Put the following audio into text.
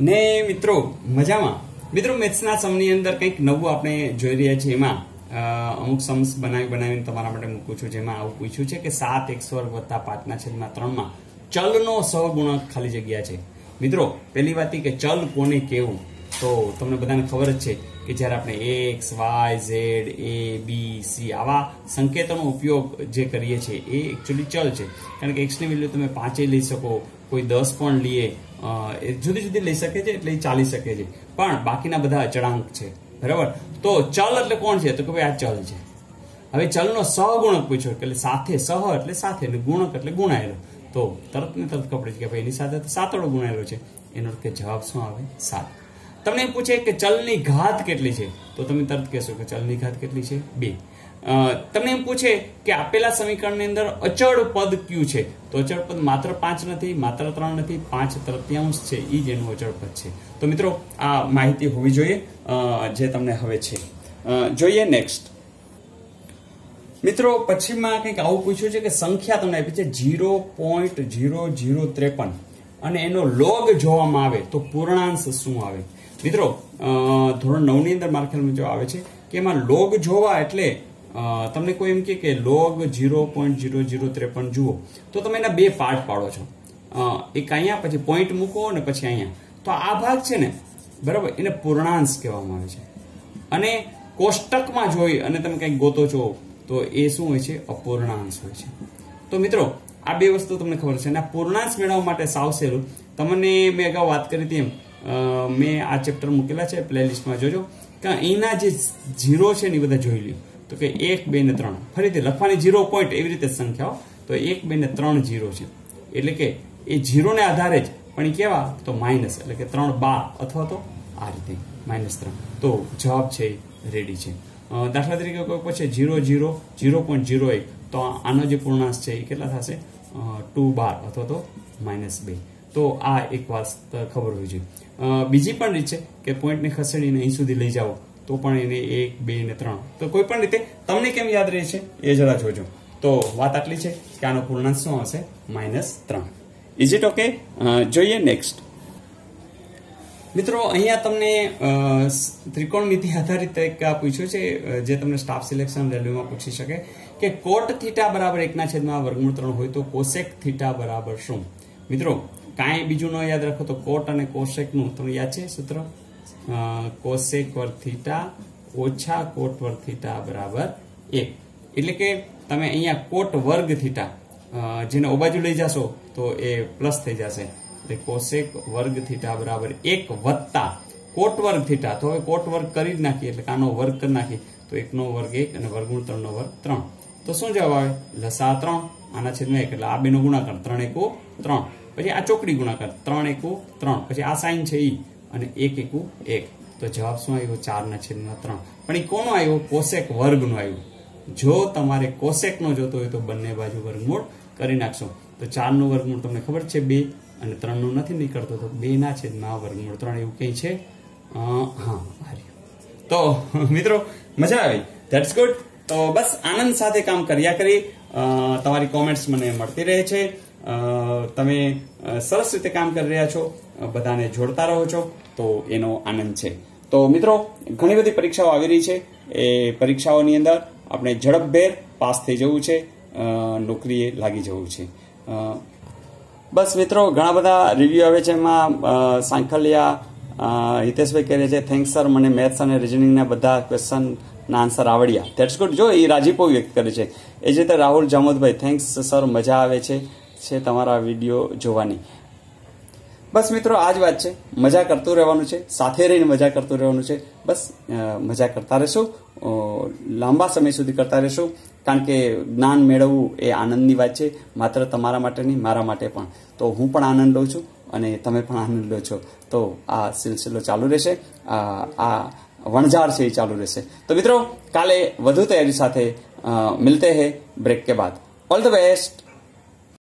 ને મિત્રો, મજામાં? મિત્રો, મેથ્સના સમની અંદર કંઈક નવું આપણે જોઈ રહ્યા છીએ. એમાં અમુક સમ્સ બનાવી, બનાવીને તમારા માટે મૂકું છું. જેમાં આવું પૂછ્યું છે કે સાત એક્સ વર્ગ વત્તા પાંચના છેદમાં ત્રણમાં ચલનો સહગુણક ખાલી જગ્યા છે. મિત્રો, પહેલી વાત કે ચલ કોને કેવું તો તમને બધાને ખબર જ છે કે જ્યારે આપણે X Y Z A B C આવા સંકેતોનો ઉપયોગ જે કરીએ છીએ એ એકચ્યુઅલી ચલ છે. કારણ કે એક્સની વેલ્યુ તમે પાંચે લઈ શકો, કોઈ દસ પણ લઈએ એ જુદી જુદી લઈ શકે છે એટલે એ ચાલી શકે છે. પણ બાકીના બધા અચળાંક છે. બરાબર? તો ચલ એટલે કોણ છે? તો કે ભાઈ આ ચલ છે. હવે ચલનો સહગુણક પૂછ્યો એટલે સાથે સહ એટલે સાથે અને ગુણક એટલે ગુણાયેલો. તો તરત ને તરત ખબર છે કે ભાઈ એની સાથે સાતડો ગુણાયેલો છે. એનો કે જવાબ શું આવે? સાત. તમને એમ પૂછે કે ચલની ઘાત કેટલી છે? તો તમે તરત કહેશો કે ચલની ઘાત કેટલી છે? બે. તમને એમ પૂછે કે આપેલા સમીકરણની અંદર અચળ પદ કયું છે? તો અચળ પદ માત્ર પાંચ નથી, માત્ર ત્રણ નથી, પાંચ તૃતીયાંશ છે. એ જ એનું અચળ પદ છે. તો મિત્રો, આ માહિતી હોવી જોઈએ જે તમને હવે છે. જોઈએ નેક્સ્ટ. મિત્રો, પછીમાં કંઈક આવું પૂછ્યું છે કે સંખ્યા તમને આપી છે જીરો પોઈન્ટ જીરો જીરો ત્રેપન. અને એનો લોગ જોવામાં આવે તો પૂર્ણાંશ શું આવે? મિત્રો ધોરણ નવની અંદર મારા ખ્યાલમાં જો આવે છે કે એમાં લોગ જોવા એટલે તમને કોઈ એમ કે log zero point zero zero ત્રેપન જુઓ, તો તમે એના બે પાર્ટ પાડો છો. એક અહીંયા, પછી પોઈન્ટ મૂકો અને પછી અહીંયા. તો આ ભાગ છે ને, બરાબર, એને પૂર્ણાંશ કહેવામાં આવે છે. અને કોષ્ટકમાં જોઈ અને તમે કંઈક ગોતો છો, તો એ શું હોય છે? અપૂર્ણાંશ હોય છે. તો મિત્રો, આ બે વસ્તુ તમને ખબર છે. અને પૂર્ણાંશ મેળવવા માટે સાવ સહેલું તમને મેં અગાઉ વાત કરી હતી એમ મેં આ ચેપ્ટર મૂકેલા છે પ્લેલિસ્ટમાં જોજો. કે અહીંના જે ઝીરો છે ને એ બધા જોઈ લ્યો. તો કે એક, બે ને ત્રણ. ફરીથી લખવાની ઝીરો પોઈન્ટ એવી રીતે સંખ્યાઓ. તો એક, બે ને ત્રણ ઝીરો છે. એટલે કે એ ઝીરોને આધારે જ, પણ એ કેવા? તો માઇનસ એટલે કે ત્રણ બાર. અથવા તો આ રીતે માઇનસ ત્રણ. તો જવાબ છે રેડી છે. દાખલા તરીકે કોઈ પૂછે zero zero zero point zero એક. તો આનો જે પૂર્ણાંશ છે એ કેટલા થશે? ટુ બાર. અથવા તો માઇનસ બે. તો આ એક વાત ખબર હોવી જોઈએ. બીજી પણ રીત છે કે પોઈન્ટને ખસેડીને અહીં સુધી લઈ જાઓ, તો પણ એને એક, બે ને ત્રણ. તો કોઈ પણ રીતે, તમને કેમ યાદ રહે છે? એ જરા જોજો. તો વાત આટલી છે કે આનો પૂર્ણાંક શું હશે માઇનસ ત્રણ. ઇઝ ઇટ ઓકે જોઈએ નેક્સ્ટ મિત્રો, અહીંયા તમને ત્રિકોણમિતિ આધારિત એક પૂછ્યું છે જે તમને સ્ટાફ સિલેક્શન રેલવેમાં પૂછી શકે કે કોટ થીટા બરાબર એકના છેદમાં વર્ગમૂળ ત્રણ હોય તો કોસેક થીટા બરાબર શું? મિત્રો કાંઈ બીજું ન યાદ રાખો તો કોટ અને કોશેકનું તમને યાદ છે સૂત્ર? કોશેક વર્ગ થીટા ઓછા કોટ વર્ગ થીટા બરાબર એક. એટલે કે તમે અહીંયા કોટ વર્ગ થીટા જેને ઓબાજુ બાજુ લઈ જશો તો એ પ્લસ થઈ જશે. એટલે કોસેક વર્ગ થીટા બરાબર એક વત્તા કોટ વર્ગ થીટા. તો હવે કોટ વર્ગ કરી જ નાખીએ, એટલે આનો વર્ગ કરી નાખીએ. તો એકનો વર્ગ એક અને વર્ગમૂળ ત્રણનો વર્ગ ત્રણ. તો શું જવાબ આવે? લસા ત્રણ, આના છેદમાં એક. એટલે આ બેનો ગુણાકાર ત્રણ એકો ત્રણ. પછી આ ચોકડી ગુણાકાર, ત્રણ એકુ ત્રણ. પછી આ સાઈન છે ઈ, અને એક એકુ એક. તો જવાબ શું આવ્યો? ચારના છેદમાં ત્રણ. પણ એ કોનો આવ્યો? કોસેક વર્ગનો આવ્યો. જો તમારે કોશેકનો જોતો હોય તો બંને બાજુ વર્ગમૂળ કરી નાખશો. તો ચારનું વર્ગમૂળ તમને ખબર છે બે, અને ત્રણનું નથી નીકળતો, તો બે ના વર્ગમૂળ. ત્રણ એવું કંઈ છે? હા તો, મિત્રો, મજા આવી. ધેટ્સ ગુડ તો બસ આનંદ સાથે કામ કર્યા કરી. તમારી કોમેન્ટ્સ મને મળતી રહે છે. તમે સરસ રીતે કામ કરી રહ્યા છો બધાને જોડતા રહો છો, તો એનો આનંદ છે. તો મિત્રો, ઘણી બધી પરીક્ષાઓ આવી રહી છે. એ પરીક્ષાઓની અંદર આપણે ઝડપભેર પાસ થઈ જવું છે નોકરીએ લાગી જવું છે. બસ મિત્રો, ઘણા બધા રિવ્યુ આવે છે. એમાં સાંખલિયા હિતેશભાઈ કહે છે થેન્ક્સ સર મને મેથ્સ અને રિઝનિંગના બધા ક્વેશ્ચનના આન્સર આવડ્યા. ધેટ્સ ગુડ જો એ રાજીપો વ્યક્ત કરે છે. એ જ રીતે રાહુલ જામોદભાઈ થેન્ક્સ સર મજા આવે છે. છે તમારા વીડિયો જોવાની. બસ મિત્રો આ જ વાત છે. મજા કરતું રહેવાનું છે. સાથે રહીને મજા કરતું રહેવાનું છે. બસ મજા કરતા રહેશું. લાંબા સમય સુધી કરતા રહેશું. કારણ કે જ્ઞાન મેળવવું એ આનંદની વાત છે. માત્ર તમારા માટે નહીં, મારા માટે પણ. તો હું પણ આનંદ લઉં છું અને તમે પણ આનંદ લો છો. તો આ સિલસિલો ચાલુ રહેશે. આ વણઝાર છે એ ચાલુ રહેશે. તો મિત્રો, કાલે વધુ તૈયારી સાથે મિલતે હે બ્રેક કે બાદ. All the best